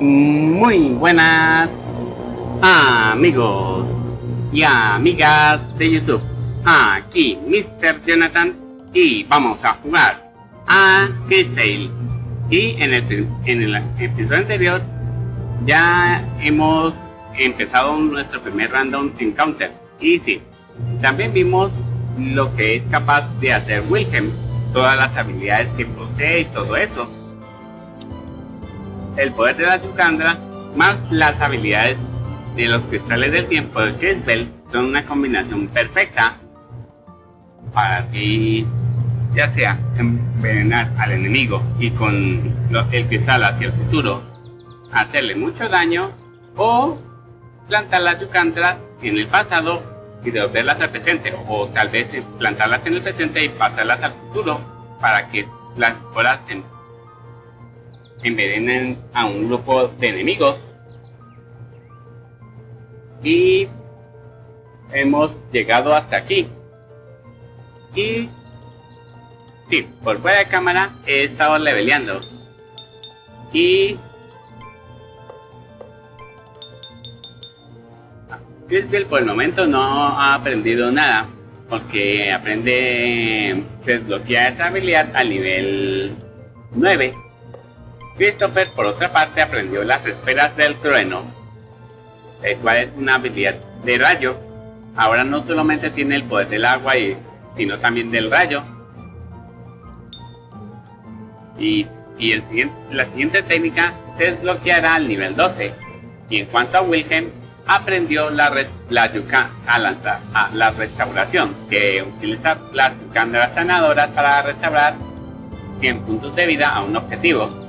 Muy buenas amigos y amigas de YouTube. Aquí Mr. Jonathan y vamos a jugar a Tales. Y en el, en el episodio anterior ya hemos empezado nuestro primer random encounter. Y sí, también vimos lo que es capaz de hacer Wilhelm, todas las habilidades que posee y todo eso. El poder de las Yucandras más las habilidades de los cristales del tiempo de Crisbel son una combinación perfecta para así ya sea envenenar al enemigo y con el cristal hacia el futuro hacerle mucho daño o plantar las yucandras en el pasado y devolverlas al presente o tal vez plantarlas en el presente y pasarlas al futuro para que las bolas envenenen a un grupo de enemigos. Y hemos llegado hasta aquí. Y sí, por fuera de cámara he estado leveleando. Y Crisbel por el momento no ha aprendido nada, porque aprende, se desbloquea esa habilidad al nivel 9. Christopher, por otra parte, aprendió las esferas del trueno, el cual es una habilidad de rayo. Ahora no solamente tiene el poder del agua, sino también del rayo. Y, la siguiente técnica se desbloqueará al nivel 12. Y en cuanto a Wilhelm, aprendió la, yuca, a la, a la restauración, que utiliza las sanadoras para restaurar 100 puntos de vida a un objetivo.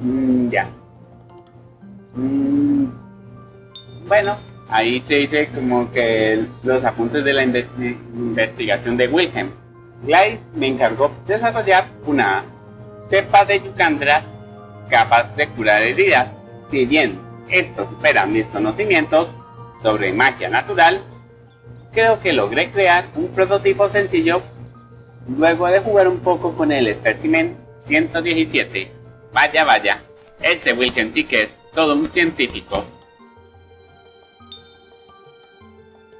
Mm, ya. Mm, bueno, ahí se dice como que los apuntes de la investigación de Wilhelm. Gleis me encargó desarrollar una cepa de yucandras capaz de curar heridas. Si bien esto supera mis conocimientos sobre magia natural, creo que logré crear un prototipo sencillo luego de jugar un poco con el espécimen 117. Vaya, vaya, ese Wilken sí que es todo un científico.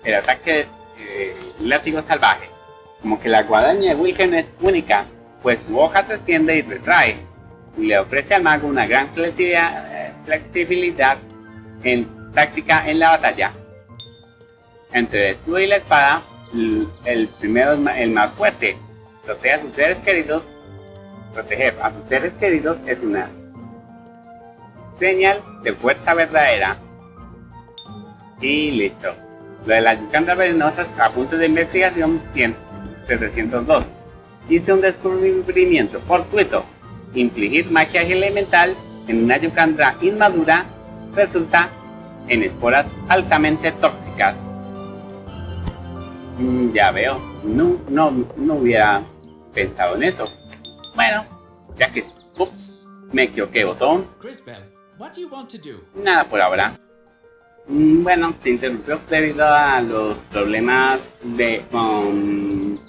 El ataque eh, látigo salvaje. Como que la guadaña de Wilken es única, pues su hoja se extiende y retrae, y le ofrece al mago una gran eh, flexibilidad en táctica en la batalla. Entre el escudo y la espada, el primero es el más fuerte. Proteger a sus seres queridos. Proteger a sus seres queridos es una señal de fuerza verdadera. Y listo. Lo de las yucandras venenosas a punto de investigación 100, 702 hice un descubrimiento fortuito. Infligir magia elemental en una yucandra inmadura resulta en esporas altamente tóxicas. Mm, ya veo, no, no, no hubiera pensado en eso. Bueno, ya que ups, me equivoqué botón. Nada por ahora. Mm, bueno, se interrumpió debido a los problemas de con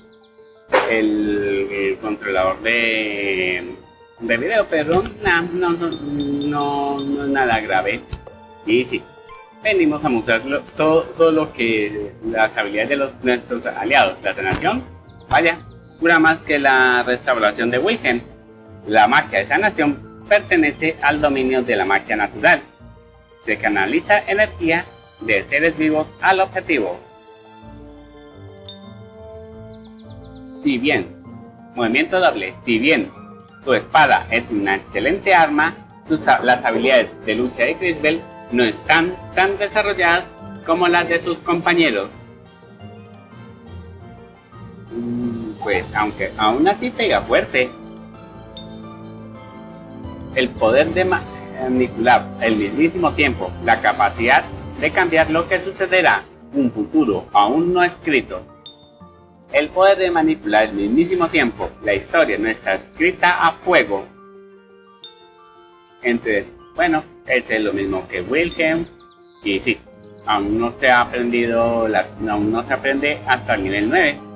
el, controlador de, de video, pero no, no, no, no, es nada grave. Y sí, venimos a mostrar todo, lo que las habilidades de los, nuestros aliados. La sanación, vaya, más que la restauración de Wilhelm. La magia de sanación pertenece al dominio de la magia natural. Se canaliza energía de seres vivos al objetivo. Si bien, movimiento doble, si bien tu espada es una excelente arma, las habilidades de lucha de Crisbel no están tan desarrolladas como las de sus compañeros. Mm, pues aunque aún así pega fuerte. El poder de manipular el mismísimo tiempo, la capacidad de cambiar lo que sucederá, un futuro aún no escrito, el poder de manipular al mismísimo tiempo la historia no está escrita a fuego. Entonces, bueno, este es lo mismo que Wilhelm. Y sí, aún no se ha aprendido, la, aún no se aprende hasta el nivel 9.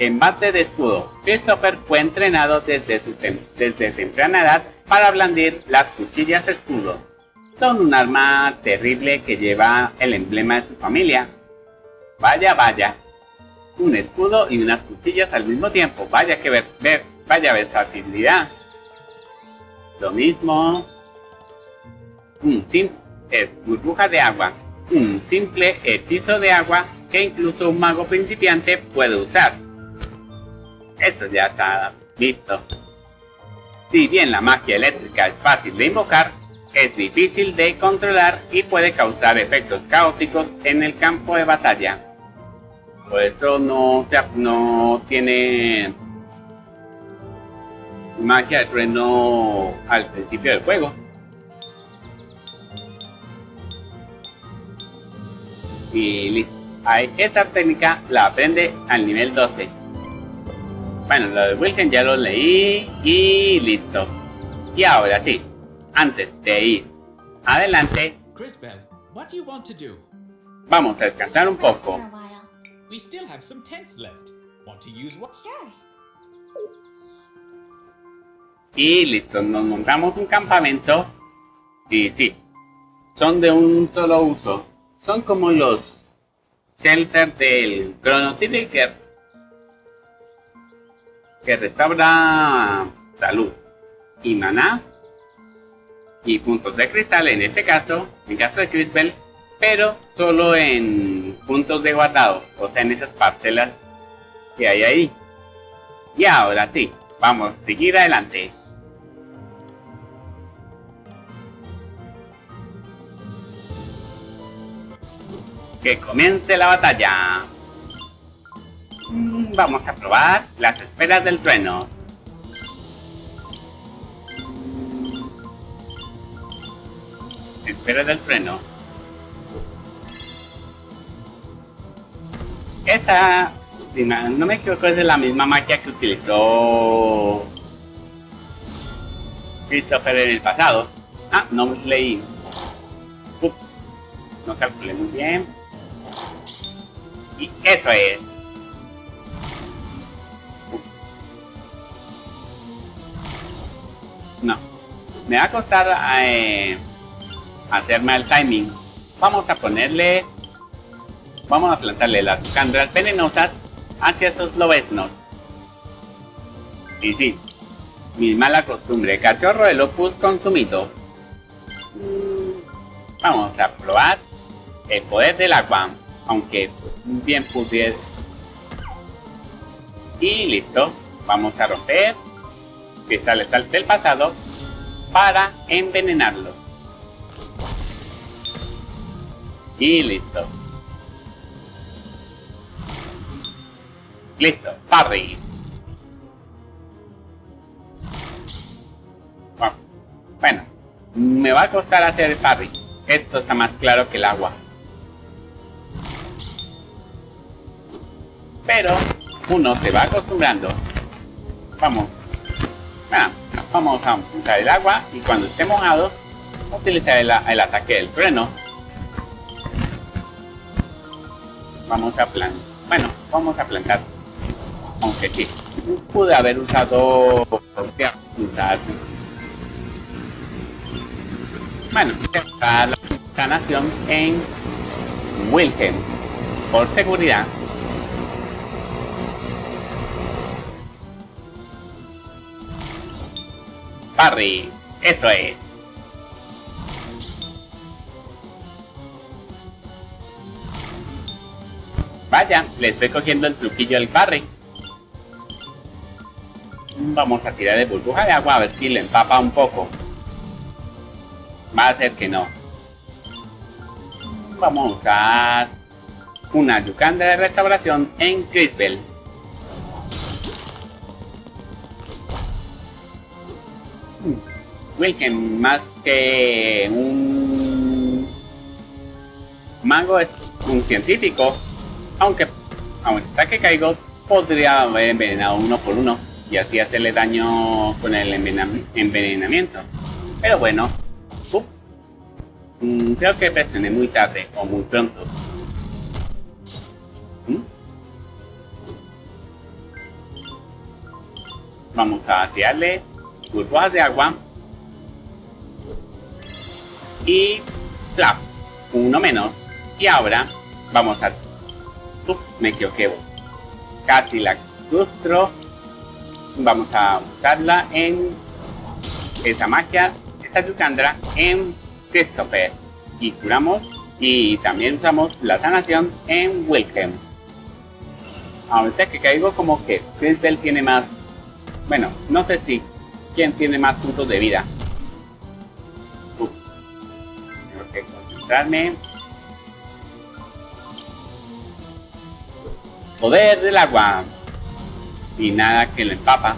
Base de escudo, Christopher fue entrenado desde, temprana edad para blandir las cuchillas escudo. Son un arma terrible que lleva el emblema de su familia. Vaya, vaya. Un escudo y unas cuchillas al mismo tiempo. Vaya que ver, ver vaya versatilidad. Lo mismo. Un simple es burbuja de agua. Un simple hechizo de agua que incluso un mago principiante puede usar. Eso ya está visto. Si bien la magia eléctrica es fácil de invocar, es difícil de controlar y puede causar efectos caóticos en el campo de batalla. Por eso no, no tiene magia de trueno al principio del juego. Y listo. Esta técnica la aprende al nivel 12. Bueno, lo de Wilhelm ya lo leí y listo. Y ahora sí, antes de ir adelante, Crisbel, what do you want to do? vamos a descansar un poco. We still have some tents left. Want to use what? Sure. Y listo, nos montamos un campamento. Y sí, son de un solo uso. Son como los shelters del Chrono Trigger que restaura salud y maná y puntos de cristal en este caso, en caso de Crisbel, pero solo en puntos de guardado, o sea en esas parcelas que hay ahí. Y ahora sí, vamos a seguir adelante. Que comience la batalla. Vamos a probar las esferas del trueno. Esferas del trueno. Esa, si no no me equivoco, es de la misma magia que utilizó Christopher en el pasado. Ah, no leí. Ups, no calculé muy bien. Y eso es. No. Me va a costar eh, hacerme el timing. Vamos a ponerle... Vamos a plantarle las candras venenosas hacia esos lobeznos. Y sí, mi mala costumbre, cachorro de lopus consumido. Mm, Vamos a probar el poder del agua, aunque bien pudiera. Y listo, vamos a romper cristales del pasado para envenenarlo. Y listo. Listo, parry. Bueno, Bueno, me va a costar hacer el parry. Esto está más claro que el agua. Pero uno se va acostumbrando. Vamos. Bueno, vamos a usar el agua y cuando esté mojado, utilizar el, ataque del trueno. Vamos a plantar. Bueno, vamos a plantar. Aunque sí, pude haber usado. Bueno, está la sanación en Wilhelm. Por seguridad. Parry, eso es. Vaya, le estoy cogiendo el truquillo al parry. Vamos a tirar de burbuja de agua a ver si le empapa un poco. Va a ser que no. Vamos a usar una yucanda de restauración en Crisbel. Wilken, más que un mago, es un científico. Aunque, aunque está que caigo, podría haber envenenado uno por uno y así hacerle daño con el envenenam- envenenamiento. Pero bueno, ups. Mm, creo que presioné muy tarde o muy pronto. ¿Mm? Vamos a tirarle burbujas de agua. Y flap, uno menos. Y ahora vamos a... Uf, me equivoqué. Casi la crustro. Vamos a usarla en esa magia, esa Yucandra en Christopher. Y curamos y también usamos la sanación en Wilhelm. Ahorita que caigo como que Bell tiene más... Bueno, no sé si quién tiene más puntos de vida. Poder del agua. Y nada que lo empapa.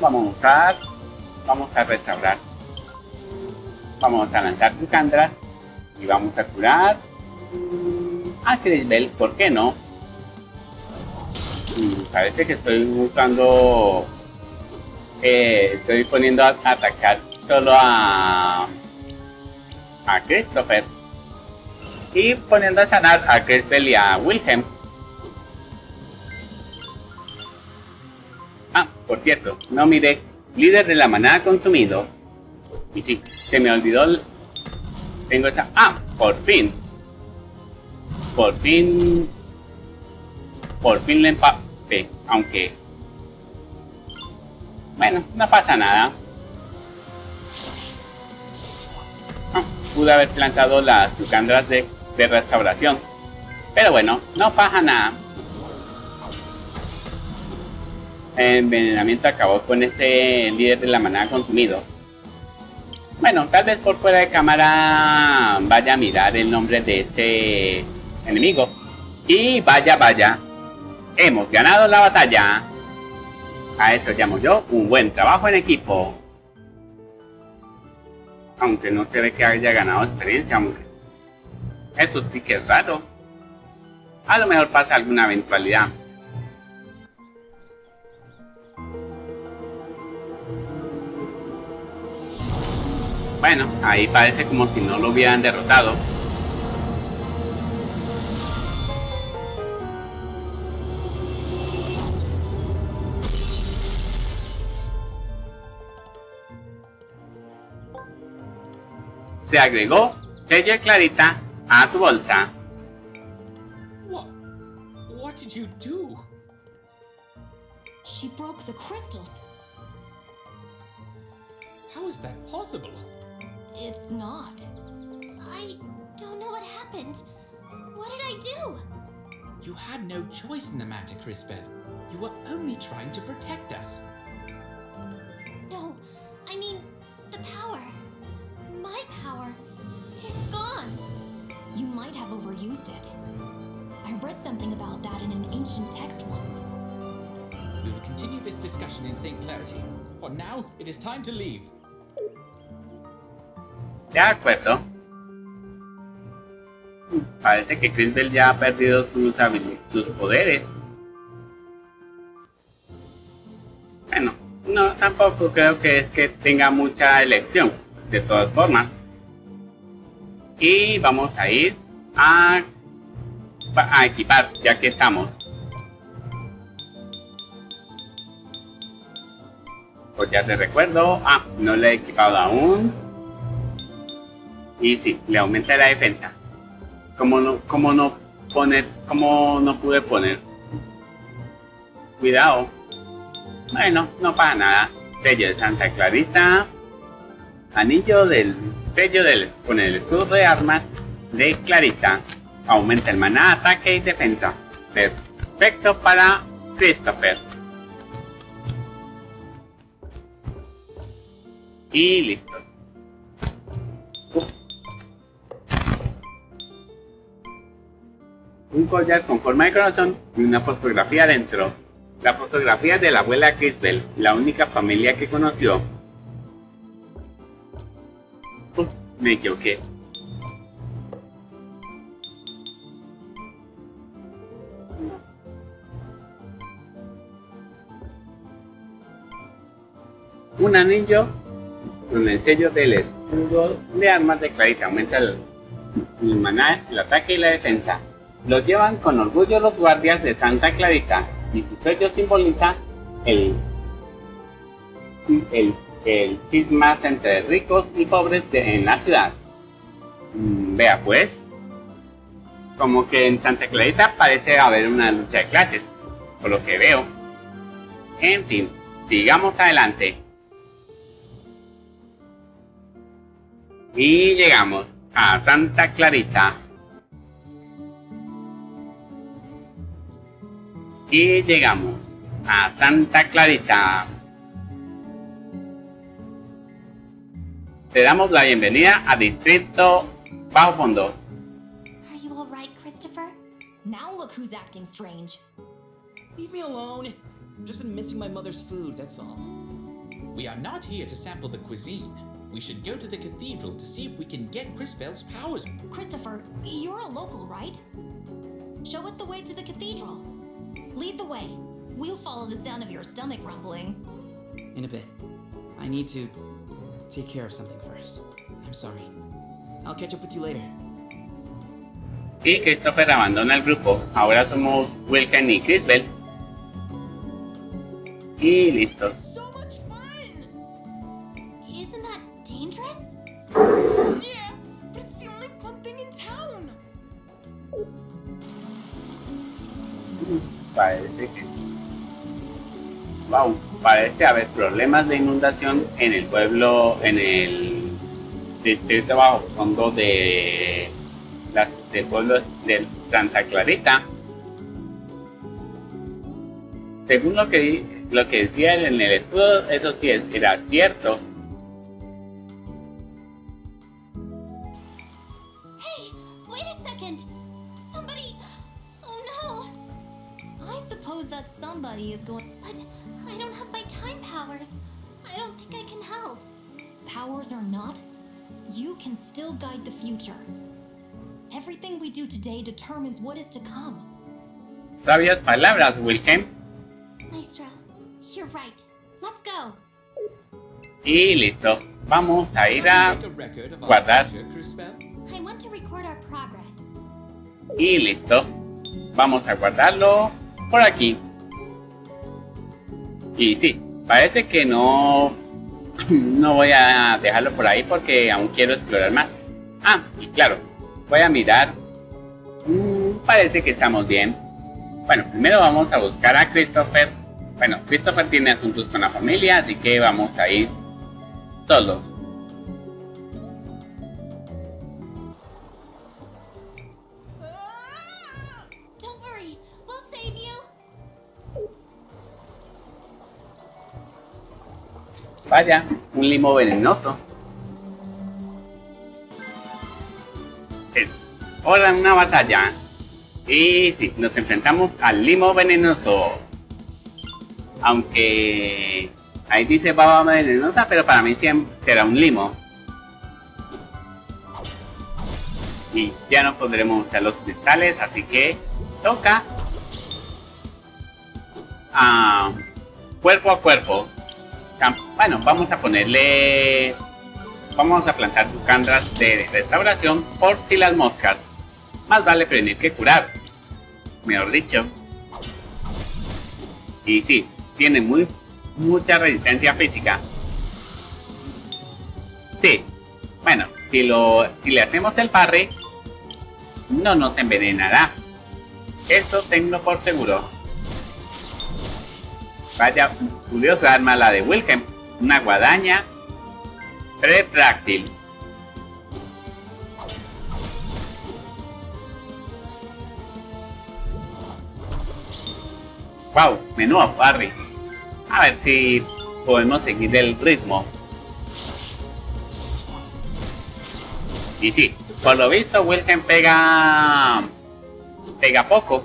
Vamos a usar. Vamos a restaurar. Vamos a lanzar Tucandras. Y vamos a curar. A Crisbel, ¿por qué no? Parece que estoy buscando. Eh, estoy poniendo a atacar solo a. a Christopher. Y poniendo a sanar a Crisbel y a Wilhelm. Ah, por cierto, no miré. Líder de la manada consumido. Y sí, se me olvidó. Tengo esa. Ah, por fin. Por fin. Por fin le empapé. Aunque. Bueno, no pasa nada. Ah, pude haber plantado las yucandras de, de restauración. Pero bueno, no pasa nada. El envenenamiento acabó con ese líder de la manada consumido. Bueno, tal vez por fuera de cámara vaya a mirar el nombre de este enemigo. Y vaya, vaya. Hemos ganado la batalla. A eso llamo yo un buen trabajo en equipo. Aunque no se ve que haya ganado experiencia, aunque... Eso sí que es raro. A lo mejor pasa alguna eventualidad. Bueno, ahí parece como si no lo hubieran derrotado. Se agregó sello de clarita a tu bolsa. What? What did you do? She broke the crystals. How is that possible? It's not. I don't know what happened. What did I do? You had no choice in the matter, Crispell. You were only trying to protect us. Might have overused it. I read something about that in an ancient text once. We will continue this discussion in St. Clarity. For now, it is time to leave. De acuerdo. Parece que Crisbel ya ha perdido sus, sus poderes. Bueno, no, tampoco creo que es que tenga mucha elección, de todas formas. Y vamos a ir a, equipar, ya que estamos. Pues ya te recuerdo. Ah, no le he equipado aún. Y sí, le aumenta la defensa. Como no, como no poner, como no pude poner. Cuidado. Bueno, no pasa nada. Sello de Santa Clarita. Anillo del sello del con el escudo de armas de Clarita. Aumenta el maná, ataque y defensa. Perfecto para Christopher. Y listo. Uf. Un collar con forma de corazón y una fotografía dentro. La fotografía de la abuela Crisbel, la única familia que conoció. Uf, me equivoqué. Un anillo con el sello del escudo de armas de Clarita. Aumenta el el maná, el ataque y la defensa. Los llevan con orgullo los guardias de Santa Clarita y su sello simboliza el, el, el cismas entre ricos y pobres de, en la ciudad. Mm, vea pues, como que en Santa Clarita parece haber una lucha de clases, por lo que veo. En fin, sigamos adelante. Y llegamos a Santa Clarita. Y llegamos a Santa Clarita. Te damos la bienvenida a Distrito Bajo Fondo. Are you alright, Christopher? Now look who's acting strange. Leave me alone. I've just been missing my mother's food, that's all. We are not here to sample the cuisine. We should go to the cathedral to see if we can get Crispel's powers. Christopher, you're a local, right? Show us the way to the cathedral. Lead the way. We'll follow the sound of your stomach rumbling. In a bit. I need to take care of something first. I'm sorry. I'll catch up with you later. Y Christopher abandona el grupo. Ahora somos Wilken y Crisbel. Y listo. Yeah, but the only fun thing in town. Parece que. Wow, parece haber problemas de inundación en el pueblo, en el distrito bajo fondo de las del pueblo de Santa Clarita. Según lo que lo que decía en el escudo, eso sí era cierto. Somebody is going. But I don't have my time powers. I don't think I can help. Powers or not, you can still guide the future. Everything we do today determines what is to come. Sabias palabras, Wilhelm. Maestro, you're right. Let's go. Y listo. Vamos a ir a Make a record of our guardar. I want to record our progress. Y listo. Vamos a guardarlo por aquí. Y sí, parece que no, no voy a dejarlo por ahí porque aún quiero explorar más. Ah, y claro, voy a mirar. Mm, parece que estamos bien. Bueno, primero vamos a buscar a Christopher. Bueno, Christopher tiene asuntos con la familia, así que vamos a ir solos. Vaya, un limo venenoso. Es hora de una batalla. Y sí, nos enfrentamos al limo venenoso. Aunque ahí dice baba venenosa, pero para mí siem- será un limo. Y ya no podremos usar los cristales, así que toca cuerpo a cuerpo. Bueno, vamos a ponerle. Vamos a plantar bucandras de restauración por si las moscas. Más vale prevenir que curar. Mejor dicho. Y sí, tiene muy mucha resistencia física. Sí. Bueno, si lo si le hacemos el parry, no nos envenenará. Eso tengo por seguro. Vaya curiosa arma la de Wilhelm. Una guadaña retráctil. Wow, menudo parry. A ver si podemos seguir el ritmo. Y sí, por lo visto Wilhelm pega pega poco.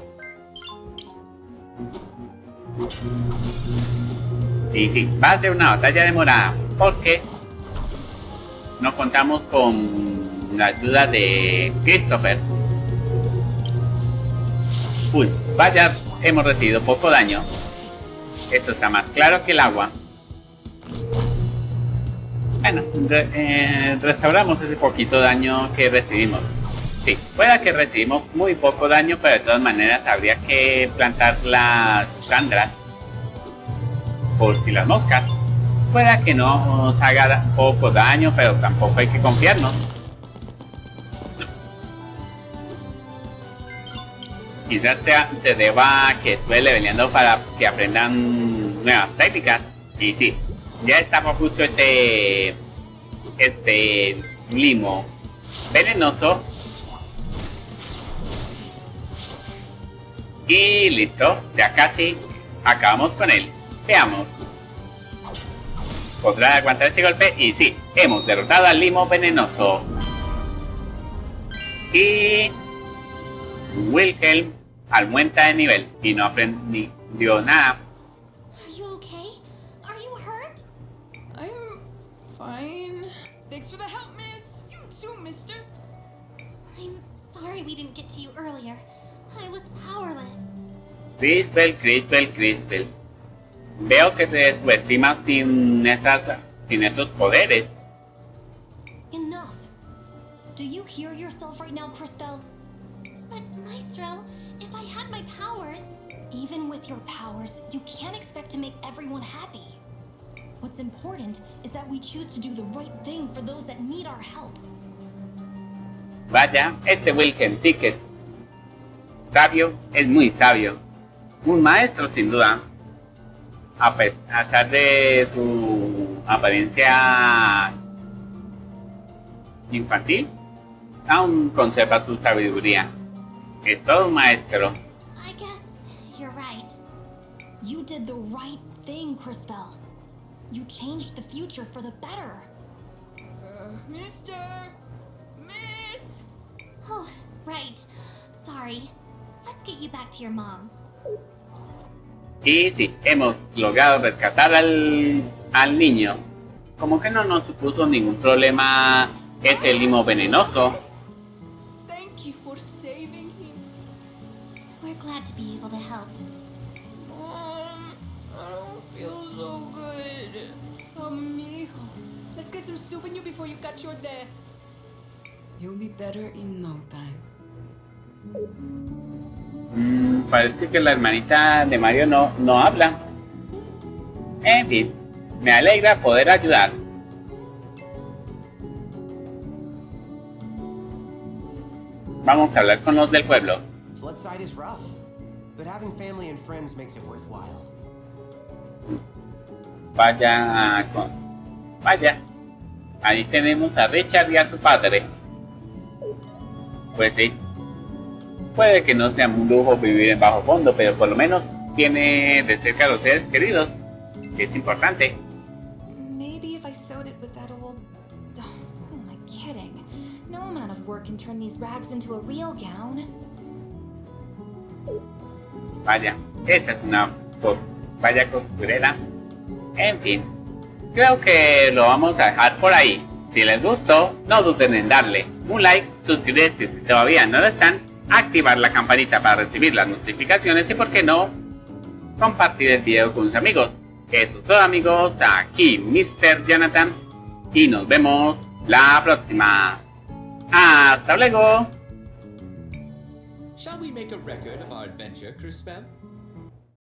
Y sí, va a ser una batalla demorada porque no contamos con la ayuda de Christopher. Uy, vaya, hemos recibido poco daño. Eso está más claro que el agua. Bueno, eh, restauramos ese poquito daño que recibimos. Sí, pueda que recibimos muy poco daño, pero de todas maneras habría que plantar las sandras por si las moscas. Pueda que no nos haga poco daño, pero tampoco hay que confiarnos. Quizás se, deba que estuve leveleando para que aprendan nuevas técnicas. Y sí, ya estaba justo este este limo venenoso y listo ya casi acabamos con él veamos podrá aguantar este golpe y sí hemos derrotado al limo venenoso y Wilhelm aumenta de nivel y no aprendió nada Are you okay? Are you hurt? I'm fine. Thanks for the help, miss. You too, mister. I'm sorry we didn't get to you earlier. I was powerless. Crisbel, Crisbel, Crisbel. Veo que te subestimas sin esas, sin esos poderes. Enough. Do you hear yourself right now, Crispell? But, Maestro, if I had my powers... Even with your powers, you can't expect to make everyone happy. What's important is that we choose to do the right thing for those that need our help. Vaya, este Wilhelm sí que es sabio, es muy sabio. Un maestro sin duda. A pesar de su apariencia infantil, aún conserva su sabiduría. Es todo un maestro. I guess you're right. You did the right thing, Crispell. You changed the future for the better. Uh, mister! Miss! Oh, right. Sorry. Let's get you back to your mom. Y sí, hemos logrado rescatar al, al niño. Como que no nos supuso ningún problema ese limo venenoso. Thank you for saving him. We're glad to be able to help. Mom, I don't feel so good. Amigo, let's get some soup in you before you catch your death. You'll be better in no time. Mm, parece que la hermanita de Mario no, no habla. En fin, me alegra poder ayudar. Vamos a hablar con los del pueblo. Floodside is rough, but having family and friends makes it worthwhile. Vaya con... Vaya. Ahí tenemos a Richard y a su padre. Pues sí. Puede que no sea un lujo vivir en bajo fondo, pero por lo menos tiene de cerca a los seres queridos, que es importante. Maybe if I sewed it with that old. Oh, who am I kidding? No amount of work can turn these rags into a real gown. Vaya, esa es una vaya costurera. En fin, creo que lo vamos a dejar por ahí. Si les gustó, no duden en darle un like, suscribirse si todavía no lo están, activar la campanita para recibir las notificaciones y por qué no, compartir el video con sus amigos. Eso es todo amigos, aquí Mr. Jonathan y nos vemos la próxima. Hasta luego. Shall we make a record of our adventure, Crispell?